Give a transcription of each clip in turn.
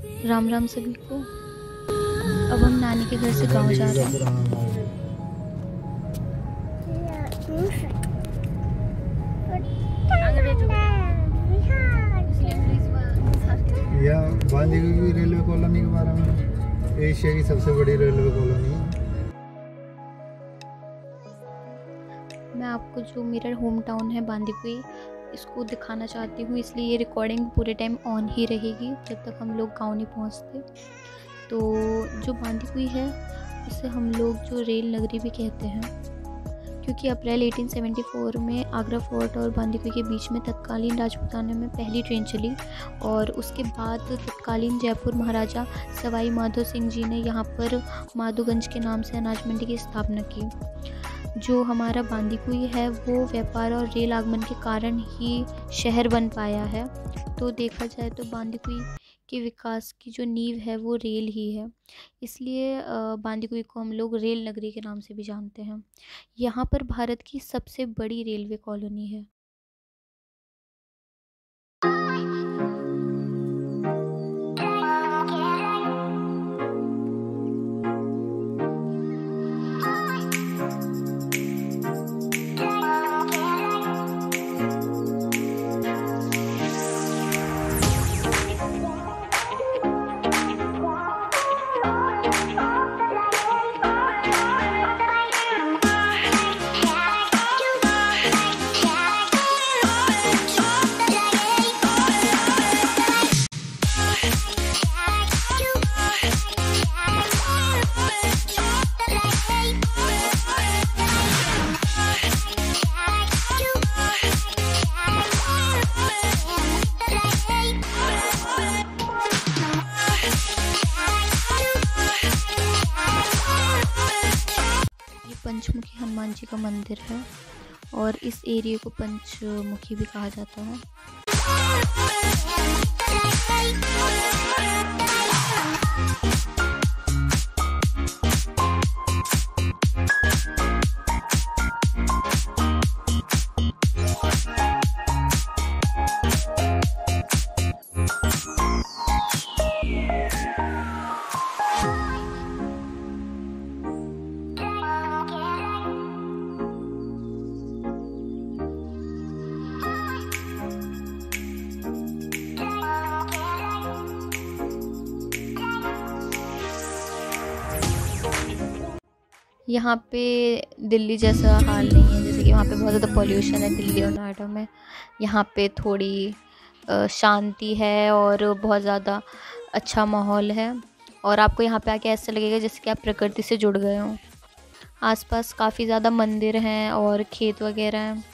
राम राम सभी को। अब हम नानी के घर से गाँव जा रहे हैं। यह बांदी रेलवे कॉलोनी के बारे में। एशिया की सबसे बड़ी रेलवे कॉलोनी। मैं आपको जो मेरा होम टाउन है बांदीकुई इसको दिखाना चाहती हूँ, इसलिए ये रिकॉर्डिंग पूरे टाइम ऑन ही रहेगी, जब तक हम लोग गाँव नहीं पहुँचते। तो जो बांदीकुई है इसे हम लोग जो रेल नगरी भी कहते हैं, क्योंकि अप्रैल 1874 में आगरा फोर्ट और बांदीकुई के बीच में तत्कालीन राजपूताना में पहली ट्रेन चली और उसके बाद तत्कालीन जयपुर महाराजा सवाई माधो सिंह जी ने यहाँ पर माधोगंज के नाम से अनाज मंडी की स्थापना की। जो हमारा बांदीकुई है, वो व्यापार और रेल आगमन के कारण ही शहर बन पाया है। तो देखा जाए तो बांदीकुई के विकास की जो नींव है, वो रेल ही है। इसलिए बांदीकुई को हम लोग रेल नगरी के नाम से भी जानते हैं। यहाँ पर भारत की सबसे बड़ी रेलवे कॉलोनी है। पंचमुखी हनुमान जी का मंदिर है और इस एरिया को पंचमुखी भी कहा जाता है। यहाँ पे दिल्ली जैसा हाल नहीं है, जैसे कि वहाँ पे बहुत ज़्यादा पॉल्यूशन है दिल्ली और नोएडा में। यहाँ पे थोड़ी शांति है और बहुत ज़्यादा अच्छा माहौल है। और आपको यहाँ पे आके ऐसा लगेगा जैसे कि आप प्रकृति से जुड़ गए हों। आसपास काफ़ी ज़्यादा मंदिर हैं और खेत वगैरह हैं।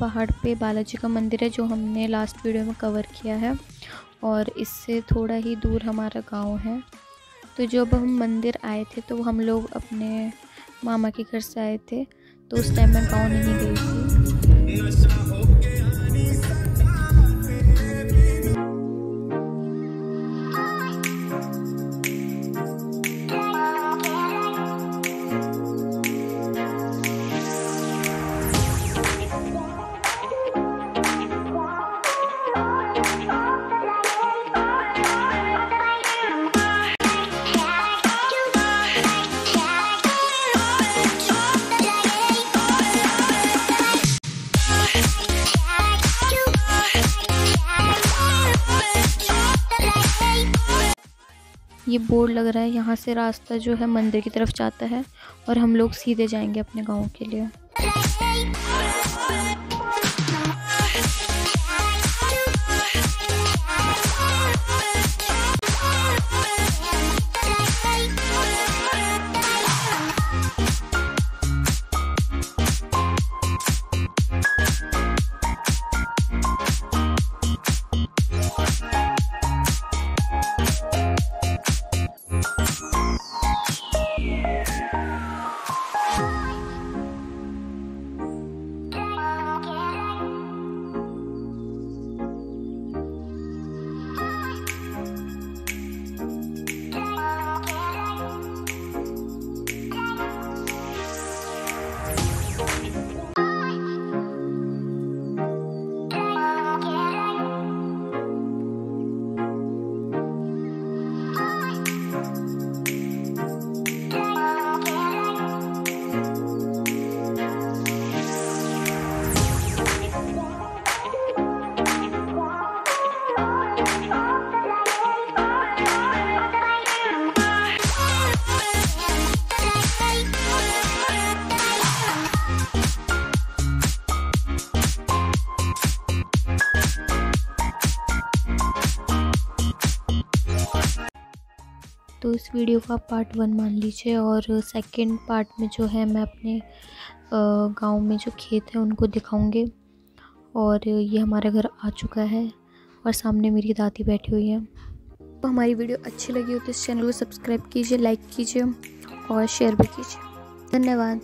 पहाड़ पे बालाजी का मंदिर है, जो हमने लास्ट वीडियो में कवर किया है। और इससे थोड़ा ही दूर हमारा गाँव है। तो जब हम मंदिर आए थे तो हम लोग अपने मामा के घर से आए थे। तो उस टाइम मैं गाँव नहीं गई थी। ये बोर्ड लग रहा है। यहाँ से रास्ता जो है मंदिर की तरफ़ जाता है और हम लोग सीधे जाएँगे अपने गाँव के लिए। तो इस वीडियो का पार्ट वन मान लीजिए और सेकंड पार्ट में जो है मैं अपने गाँव में जो खेत है उनको दिखाऊँगी। और ये हमारे घर आ चुका है और सामने मेरी दादी बैठी हुई है। तो हमारी वीडियो अच्छी लगी हो तो इस चैनल को सब्सक्राइब कीजिए, लाइक कीजिए और शेयर भी कीजिए। धन्यवाद।